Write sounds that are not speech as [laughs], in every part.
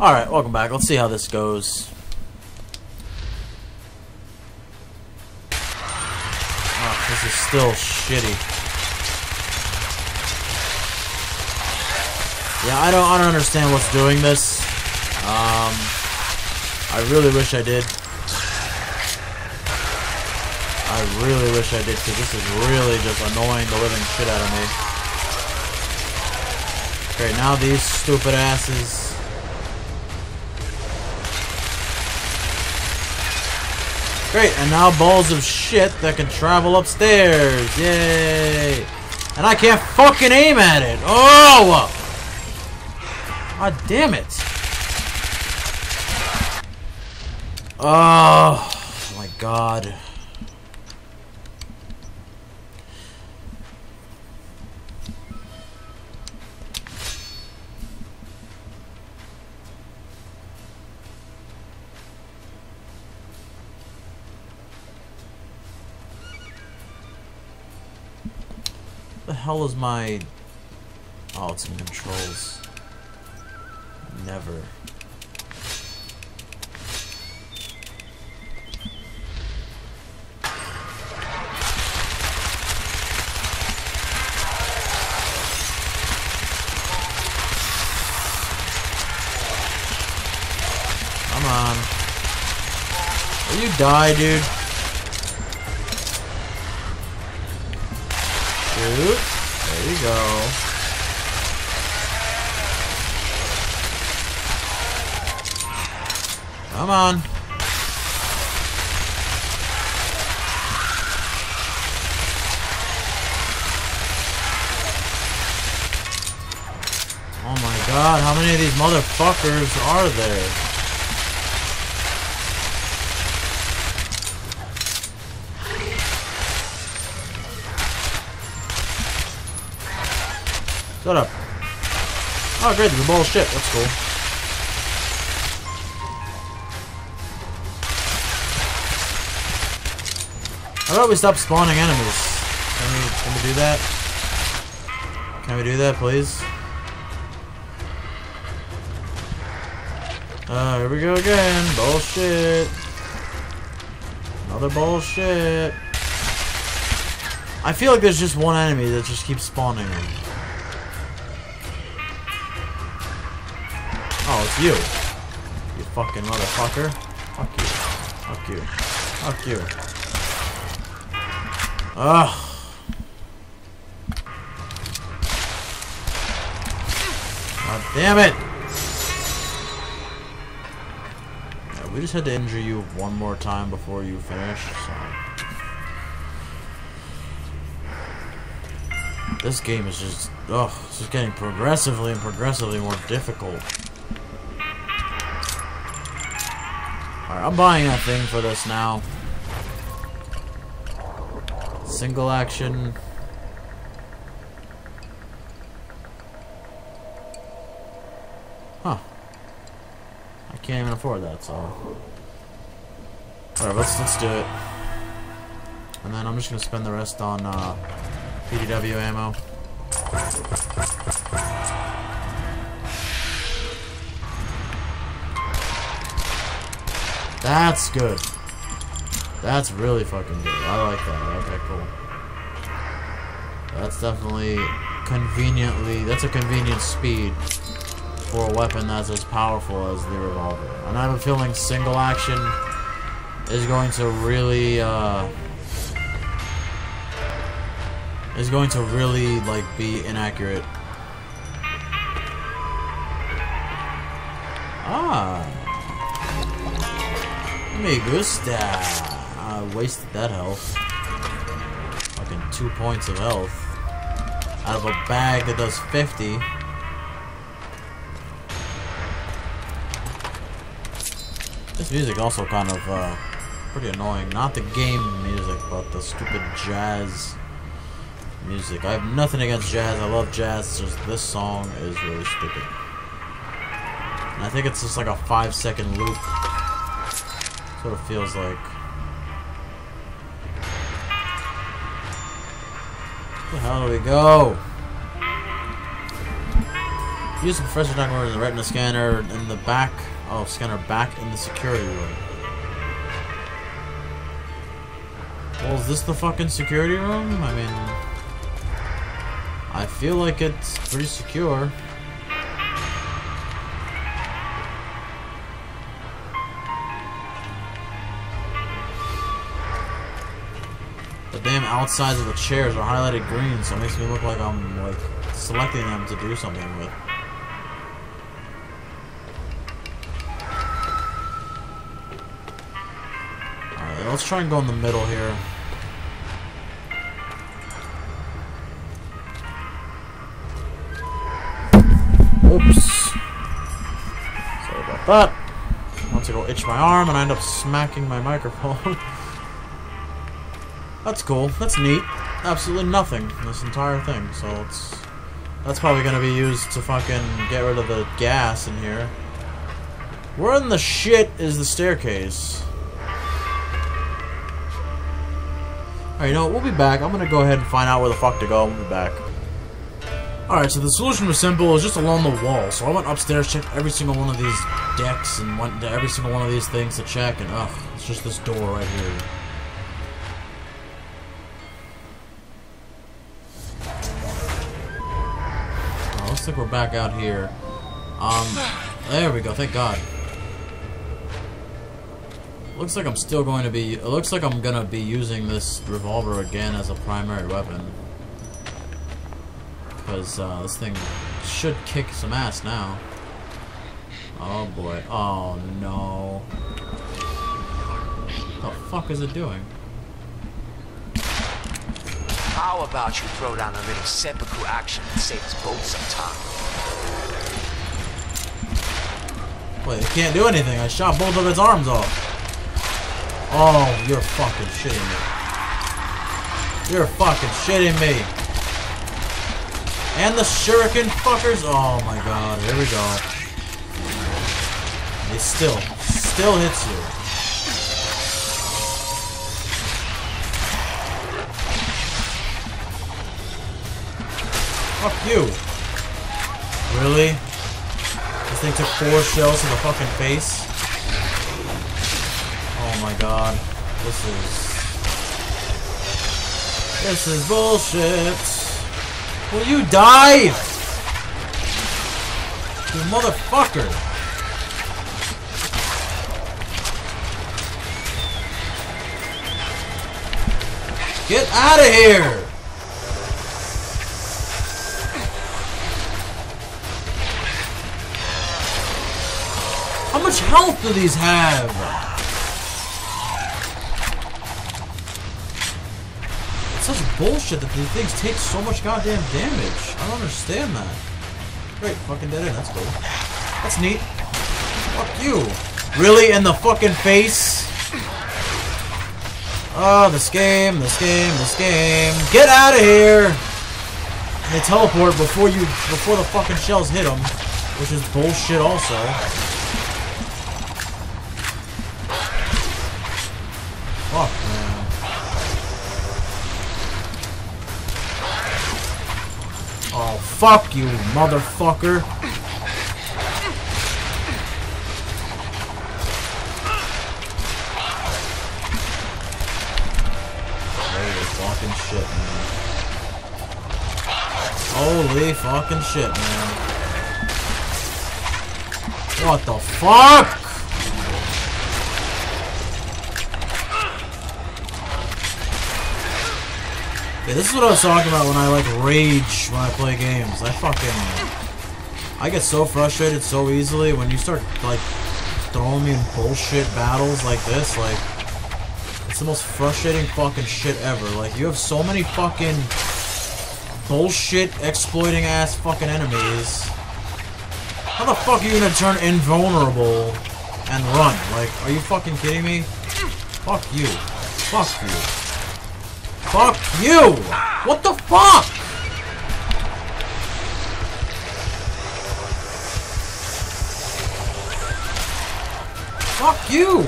Alright, welcome back. Let's see how this goes. Oh, this is still shitty. Yeah, I don't I don't understand what's doing this. Um I really wish I did. I really wish I did because this is really just annoying the living shit out of me. Okay, now these stupid asses. Great, and now balls of shit that can travel upstairs. Yay! And I can't fucking aim at it. Oh! God damn it. Oh my god. Hell is my... Oh, it's in controls. Never. Come on. Will you die, dude? Shoot. There you go. Come on. Oh my god, how many of these motherfuckers are there? Shut up. Oh great, there's a ball of shit. That's cool. How about we stop spawning enemies? Can we, can we do that? Can we do that, please? Uh, here we go again. Bullshit. Another bullshit. I feel like there's just one enemy that just keeps spawning. You. You fucking motherfucker. Fuck you. Fuck you. Fuck you. Ugh. God damn it! Yeah, we just had to injure you one more time before you finish, so... This game is just, ugh, it's just getting progressively and progressively more difficult. Alright, I'm buying that thing for this now. Single action. Huh. I can't even afford that, so. Alright, let's let's do it. And then I'm just gonna spend the rest on uh, PDW ammo. That's good. That's really fucking good. I like that. Okay, cool. That's definitely conveniently, that's a convenient speed for a weapon that's as powerful as the revolver. And I have a feeling single action is going to really, uh, is going to really, like, be inaccurate. Ah. Me gusta. I wasted that health. Fucking two points of health. Out of a bag that does 50. This music also kind of, uh, pretty annoying. Not the game music, but the stupid jazz music. I have nothing against jazz. I love jazz. Just this song is really stupid. And I think it's just like a five second loop. What it feels like. Hell do we go? Use the professor document in the retina scanner in the back. Oh, scanner back in the security room. Well, is this the fucking security room? I mean, I feel like it's pretty secure. The damn outsides of the chairs are highlighted green, so it makes me look like I'm like selecting them to do something with. Alright, let's try and go in the middle here. Oops. Sorry about that. I want to go itch my arm and I end up smacking my microphone. [laughs] That's cool. That's neat. Absolutely nothing. This entire thing. So it's that's probably gonna be used to fucking get rid of the gas in here. Where in the shit is the staircase? Alright, you know what? We'll be back. I'm gonna go ahead and find out where the fuck to go. We'll be back. Alright, so the solution was simple. It was just along the wall. So I went upstairs, checked every single one of these decks, and went to every single one of these things to check, and ugh, it's just this door right here. Looks like we're back out here. Um, there we go, thank god. Looks like I'm still going to be, it looks like I'm gonna be using this revolver again as a primary weapon. Because uh, this thing should kick some ass now. Oh boy. Oh no. What the fuck is it doing? How about you throw down a little seppuku action and save us both some time? Wait, it can't do anything. I shot both of its arms off. Oh, you're fucking shitting me. You're fucking shitting me. And the shuriken fuckers. Oh my god, here we go. It still, still hits you. Fuck you. Really? This thing took four shells to the fucking face? Oh my god. This is... This is bullshit. Will you die? You motherfucker. Get out of here! Health do these have? It's such bullshit that these things take so much goddamn damage. I don't understand that. Great, fucking dead end, that's cool. That's neat. Fuck you. Really? In the fucking face? Oh, this game, this game, this game. Get out of here! They teleport before you, before the fucking shells hit them, which is bullshit also. Oh, fuck you, motherfucker. Holy fucking shit, man. Holy fucking shit, man. What the fuck? Yeah, this is what I was talking about when I like rage when I play games. I fucking I get so frustrated so easily when you start like throwing me in bullshit battles like this, like it's the most frustrating fucking shit ever. Like you have so many fucking bullshit exploiting ass fucking enemies. How the fuck are you gonna turn invulnerable and run? Like, are you fucking kidding me? Fuck you. Fuck you. Fuck you! What the fuck? Fuck you!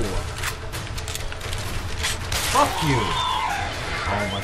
Fuck you! Oh